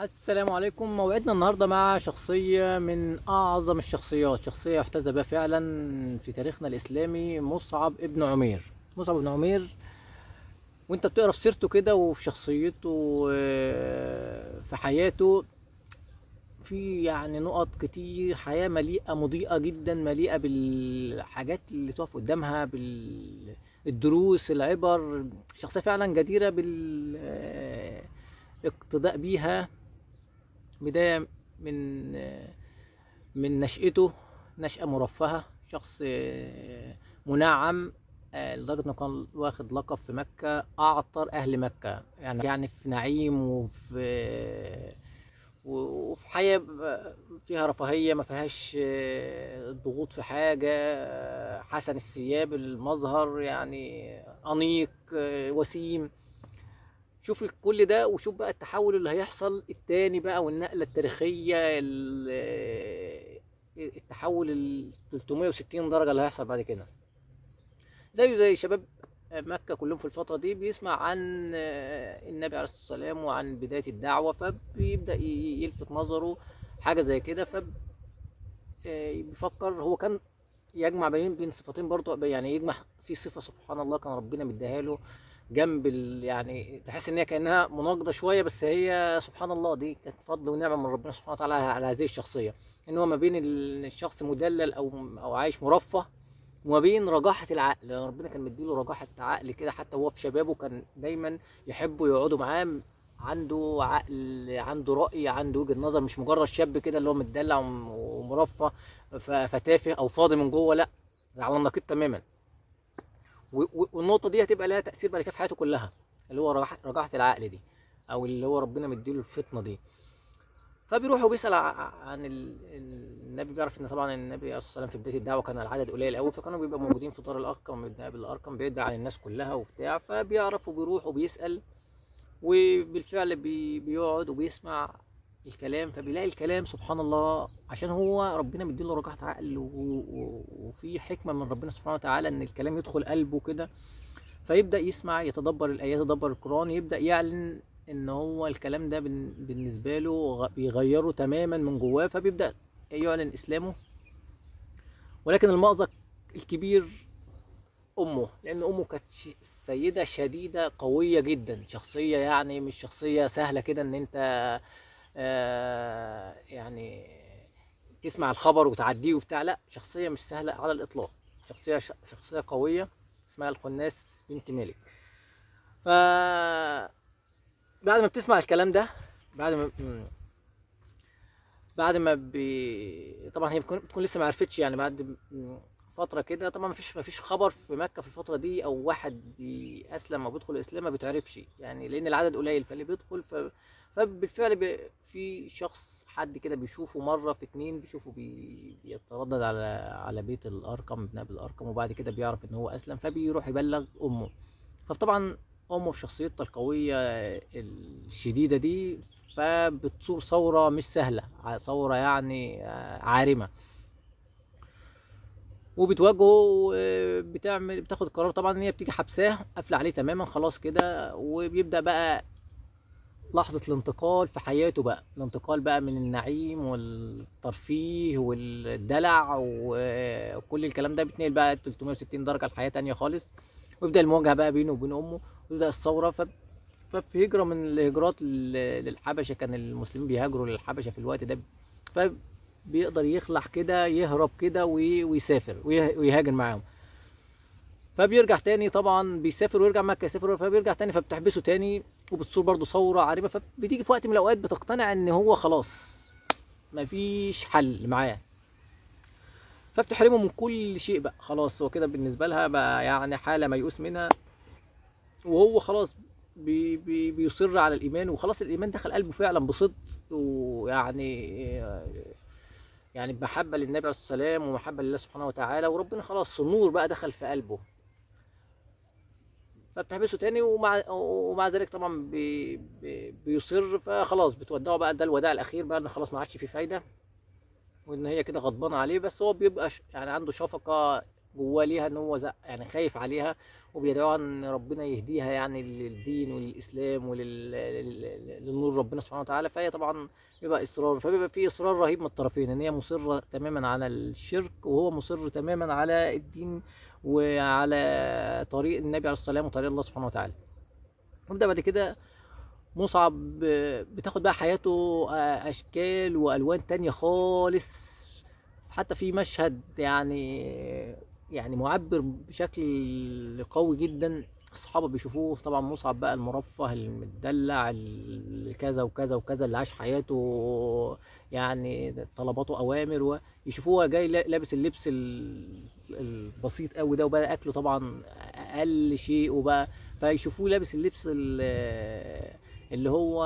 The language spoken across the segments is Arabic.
السلام عليكم. موعدنا النهارده مع شخصية من أعظم الشخصيات شخصية يحتذى بها فعلا في تاريخنا الإسلامي مصعب ابن عمير. مصعب ابن عمير وأنت بتقرأ في سيرته كده وفي شخصيته آه، في حياته في يعني نقط كتير حياة مليئة مضيئة جدا مليئة بالحاجات اللي تقف قدامها بالدروس العبر شخصية فعلا جديرة بالاقتداء بيها. بداية من من نشأته نشأة مرفهة شخص منعم لدرجة إنه كان واخد لقب في مكة أعطر أهل مكة. يعني يعني في نعيم وفي وفي حياة فيها رفاهية ما فيهاش ضغوط في حاجة حسن الثياب المظهر يعني أنيق وسيم. شوف كل ده وشوف بقى التحول اللي هيحصل التاني بقى والنقلة التاريخية ال- التحول ال 360 درجة اللي هيحصل بعد كده. زيه زي شباب مكة كلهم في الفترة دي بيسمع عن النبي عليه الصلاة والسلام وعن بداية الدعوة فبيبدأ ي- يلفت نظره حاجة زي كده. فبيفكر هو كان يجمع بين بين صفتين برضه يعني يجمع في صفة سبحان الله كان ربنا مديها له جنب يعني تحس إن هي كأنها مناقضة شوية بس هي سبحان الله دي كانت فضل ونعمة من ربنا سبحانه وتعالى على هذه الشخصية. إن هو ما بين ال- الشخص مدلل أو أو عايش مرفه وما بين رجاحة العقل ربنا كان مديله رجاحة عقل كده حتى وهو في شبابه كان دايما يحبوا يقعدوا معاه عنده عقل عنده رأي عنده وجهة نظر مش مجرد شاب كده اللي هو متدلع وم- ومرفه فتافه أو فاضي من جوه لأ على النقيض تماما. و- و- والنقطة دي هتبقى لها تأثير بعد كده في حياته كلها اللي هو رجاحة العقل دي أو اللي هو ربنا مديله الفطنة دي. فبيروح وبيسأل ع- عن ال- النبي بيعرف إن طبعا النبي عليه الصلاة والسلام في بداية الدعوة كان العدد قليل قوي فكانوا بيبقوا موجودين في دار أبي الأرقم بيدعي عن الناس كلها وبتاع فبيعرف وبيروح وبيسأل وبالفعل بي بيقعد وبيسمع الكلام فبيلاقي الكلام سبحان الله عشان هو ربنا مديله رجاحة عقل وفي حكمة من ربنا سبحانه وتعالى إن الكلام يدخل قلبه كده فيبدأ يسمع يتدبر الآيات يتدبر القرآن يبدأ يعلن إن هو الكلام ده بالنسبة له بيغيره تماما من جواه فبيبدأ يعلن إسلامه. ولكن المأزق الكبير أمه لأن أمه كانت سيدة شديدة قوية جدا شخصية يعني مش شخصية سهلة كده إن أنت يعني تسمع الخبر وتعديه وبتاع لا شخصية مش سهلة على الإطلاق. شخصية شخصية قوية اسمها الخناس بنت مالك ف بعد ما بتسمع الكلام ده بعد ما بعد ما بي... طبعا هي بتكون, بتكون لسه ما عرفتش يعني بعد فترة كده. طبعا ما فيش ما فيش خبر في مكة في الفترة دي أو واحد بيسلم أو بيدخل الإسلام ما بيتعرفش. يعني لأن العدد قليل فاللي بيدخل ف... فبالفعل بي... في شخص حد كده بيشوفه مرة في اتنين بيشوفه بي... بيتردد على على بيت الأرقم ابن ابي الارقم وبعد كده بيعرف إن هو أسلم فبيروح يبلغ أمه. فطبعا أمه بشخصيتها القوية الشديدة دي فبتصور ثورة مش سهلة ثورة يعني آه، عارمة. وبتواجهه وبتعمل بتاخد قرار. طبعا ان هي بتيجي حبساه قافلة عليه تماما خلاص كده. وبيبدأ بقى لحظة الانتقال في حياته بقى. الانتقال بقى من النعيم والترفيه والدلع وكل الكلام ده بيتنقل بقى 360 درجة لحياة تانية خالص. ويبدأ المواجهة بقى بينه وبين أمه ويبدأ الثورة. ف ففي هجرة من الهجرات لل- للحبشة. كان المسلمين بيهاجروا للحبشة في الوقت ده. فبيقدر يخلع كده يهرب كده وي- ويسافر ويه- ويهاجر معاهم. فبيرجع تاني طبعا بيسافر ويرجع مكة يسافر فبيرجع تاني فبتحبسه تاني وبتصور برضه ثورة عارمة فبتيجي في وقت من الأوقات بتقتنع إن هو خلاص مفيش حل معاه. فبتحرمه من كل شيء بقى خلاص هو كده بالنسبة لها بقى يعني حالة ميؤوس منها. وهو خلاص بي بي بيصر على الإيمان وخلاص الإيمان دخل قلبه فعلا بصدق ويعني يعني بمحبه للنبي عليه الصلاة والسلام ومحبة لله سبحانه وتعالى وربنا خلاص النور بقى دخل في قلبه. فبتحبسه تاني ومع ومع ذلك طبعا بي بي بيصر فخلاص بتودعه بقى ده الوداع الأخير بقى إن خلاص ما عادش فيه فايدة وإن هي كده غضبانة عليه بس هو بيبقى يعني عنده شفقة جواه ليها إن هو يعني خايف عليها وبيدعوها إن ربنا يهديها يعني للدين وللاسلام وللنور ربنا سبحانه وتعالى. فهي طبعا بيبقى إصرار فبيبقى في إصرار رهيب من الطرفين إن هي مصرة تماما على الشرك وهو مصر تماما على الدين وعلى طريق النبي عليه الصلاة والسلام وطريق الله سبحانه وتعالى. نبدا بعد كده مصعب بتاخد بقى حياته أشكال وألوان تانية خالص. حتى في مشهد يعني يعني معبر بشكل قوي جدا. الصحابة بيشوفوه. طبعا مصعب بقى المرفه المدلع اللي كذا وكذا وكذا اللي عاش حياته يعني طلباته أوامر ويشوفوه جاي لابس اللبس البسيط قوي ده وبقى أكله طبعا أقل شيء وبقى فيشوفوه لابس اللبس اللي هو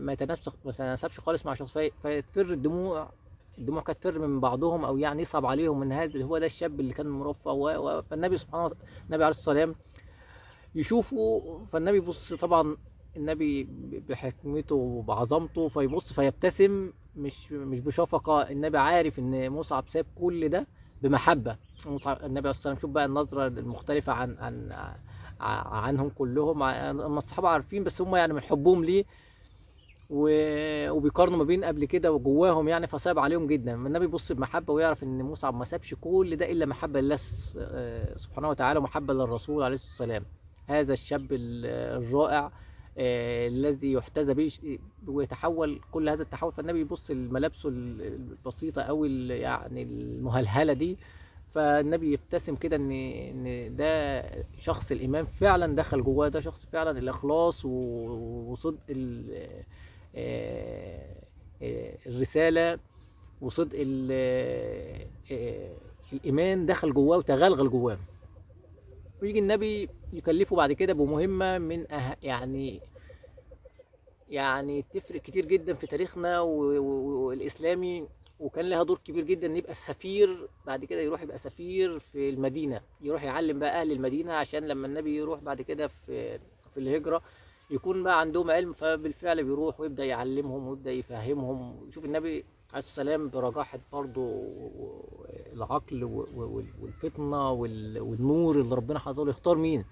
ما يتناسبش خالص مع الشخص فيتفر الدموع الدموع كانت تفر من بعضهم أو يعني يصعب عليهم من هذا هو ده الشاب اللي كان مرفه فالنبي سبحانه النبي عليه الصلاة والسلام يشوفه فالنبي يبص طبعا النبي بحكمته وبعظمته فيبص فيبتسم مش مش بشفقة. النبي عارف إن مصعب ساب كل ده بمحبة. مصعب النبي عليه الصلاة والسلام شوف بقى النظرة المختلفة عن عن عنهم كلهم هم الصحابه عارفين بس هم يعني من حبهم ليه وبيقارنوا ما بين قبل كده وجواهم يعني فصعب عليهم جدا. النبي يبص بمحبة ويعرف إن مصعب ما سابش كل ده إلا محبة لله سبحانه وتعالى ومحبة للرسول عليه الصلاة والسلام. هذا الشاب الرائع الذي يحتذى به ويتحول كل هذا التحول. فالنبي يبص لملابسه البسيطة أو يعني المهلهلة دي. فالنبي يبتسم كده ان إن ده شخص الإيمان فعلا دخل جواه ده شخص فعلا الإخلاص وصدق الرسالة وصدق الإيمان دخل جواه وتغلغل جواه. ويجي النبي يكلفه بعد كده بمهمة من أه يعني يعني تفرق كتير جدا في تاريخنا والإسلامي وكان لها دور كبير جدا إن يبقى السفير بعد كده يروح يبقى سفير في المدينة يروح يعلم بقى أهل المدينة عشان لما النبي يروح بعد كده في في الهجرة يكون بقى عندهم علم فبالفعل بيروح ويبدأ يعلمهم ويبدأ يفهمهم. ويشوف النبي عليه السلام برجاحة برضه العقل والفطنة والنور اللي ربنا حاطه له. يختار مين؟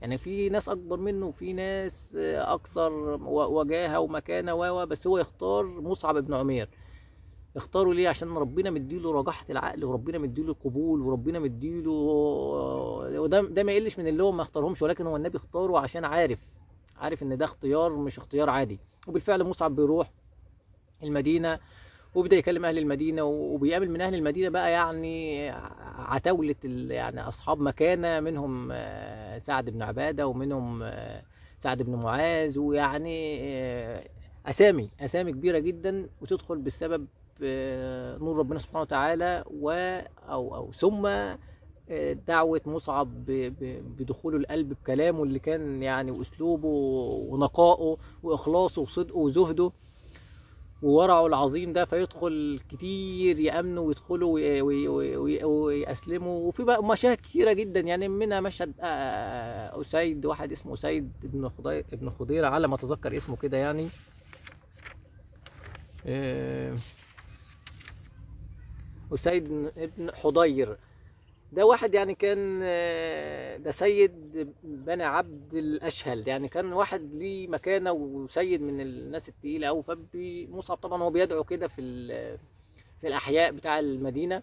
يعني في ناس أكبر منه وفي ناس أكثر وجاهة ومكانة و بس هو يختار مصعب بن عمير. اختاروا ليه؟ عشان ربنا مديله رجاحة العقل وربنا مديله قبول وربنا مديله وده ده ما يقلش من اللي هو ما اختارهمش ولكن هو النبي اختاره عشان عارف عارف إن ده اختيار مش اختيار عادي. وبالفعل مصعب بيروح المدينة وبدا يكلم أهل المدينة وبيقابل من أهل المدينة بقى يعني عتاولة يعني أصحاب مكانة منهم سعد بن عبادة ومنهم سعد بن معاذ ويعني أسامي أسامي كبيرة جدا وتدخل بسبب نور ربنا سبحانه وتعالى و أو أو ثم دعوة مصعب بدخوله القلب بكلامه اللي كان يعني وأسلوبه ونقائه وإخلاصه وصدقه وزهده وورعه العظيم ده فيدخل كتير يامنوا ويدخلوا ويسلموا وفي بقى مشاهد كتيرة جدا يعني منها مشهد أسيد واحد اسمه أسيد ابن خضير ابن خضيرة على ما أتذكر اسمه كده يعني. أسيد ابن حضير. ده واحد يعني كان ده سيد بني عبد الأشهل. يعني كان واحد ليه مكانة وسيد من الناس التقيلة أوي. فمصعب طبعا هو بيدعو كده في في الأحياء بتاع المدينة.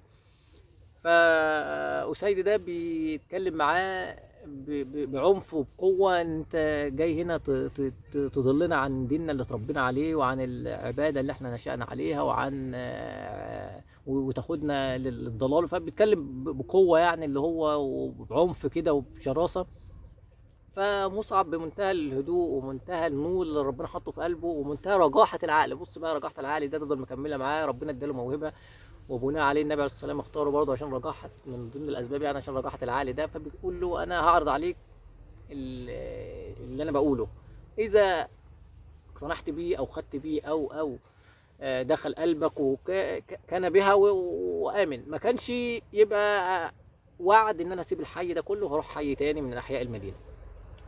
فأسيد ده بيتكلم معاه بعنف وبقوة أنت جاي هنا تضلنا عن ديننا اللي اتربينا عليه وعن العبادة اللي إحنا نشأنا عليها وعن وتاخدنا للضلال. فبيتكلم بقوة يعني اللي هو وبعنف كده وبشراسة. فمصعب بمنتهى الهدوء ومنتهى النور اللي ربنا حطه في قلبه ومنتهى رجاحة العقل. بص بقى رجاحة العقل ده تفضل مكملة معاه ربنا اداله موهبة. وبناء عليه النبي عليه الصلاة والسلام اختاره برضه عشان رجاحة من ضمن الأسباب يعني عشان رجاحة العقل ده فبيقول له أنا هعرض عليك اللي أنا بقوله. إذا اقتنعت بيه أو خدت بيه أو أو دخل قلبك وكان بها وآمن. ما كانش يبقى وعد إن أنا أسيب الحي ده كله وهروح حي تاني من أحياء المدينة.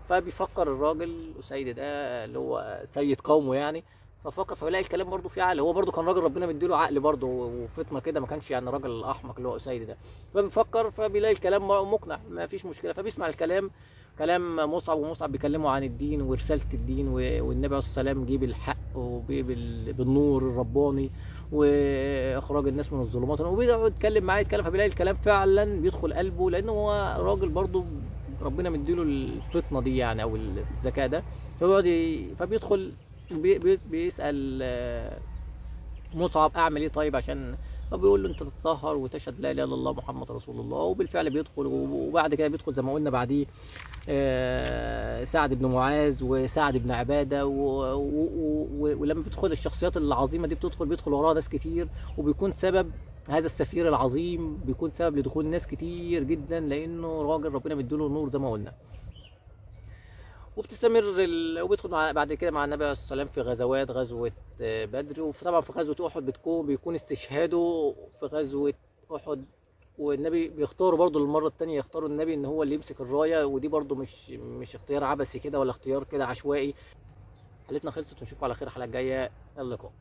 فبيفكر الراجل وسيد ده اللي هو سيد قومه يعني ففكر فبيلاقي الكلام برضه فيه عقل. هو برضه كان راجل ربنا مديله عقل برضه وفطنة كده ما كانش يعني راجل أحمق اللي هو اسيد ده. فبيفكر فبيلاقي الكلام مقنع ما فيش مشكلة. فبيسمع الكلام كلام مصعب ومصعب بيكلموا عن الدين ورسالة الدين والنبي عليه الصلاة والسلام جه بالحق وجه بال- بالنور الرباني وإخراج الناس من الظلمات. وبيقعد يتكلم معاه يتكلم فبيلاقي الكلام فعلا بيدخل قلبه لأنه هو راجل برضه ربنا مديله الفطنة دي يعني أو الذكاء ده. فبيقعد فبيدخل بي بي بيسأل آه، مصعب أعمل إيه طيب عشان فبيقول له أنت تتطهر وتشهد لا إله إلا الله محمد رسول الله وبالفعل بيدخل وبعد كده بيدخل زي ما قلنا بعديه آه، سعد بن معاذ وسعد بن عبادة ولما بتدخل الشخصيات العظيمة دي بتدخل بيدخل وراها ناس كتير وبيكون سبب هذا السفير العظيم بيكون سبب لدخول ناس كتير جدا لأنه راجل ربنا مديله نور زي ما قلنا. وبتستمر ال... وبيدخل مع... بعد كده مع النبي عليه الصلاة والسلام في غزوات غزوة آه، بدر. وطبعا في غزوة أحد بتكون بيكون استشهاده في غزوة أحد. والنبي بيختاروا برضو المره الثانية يختاروا النبي إن هو اللي يمسك الراية. ودي برضو مش مش اختيار عبثي كده ولا اختيار كده عشوائي. حلقتنا خلصت ونشوفكم على خير الحلقة الجاية. اللقاء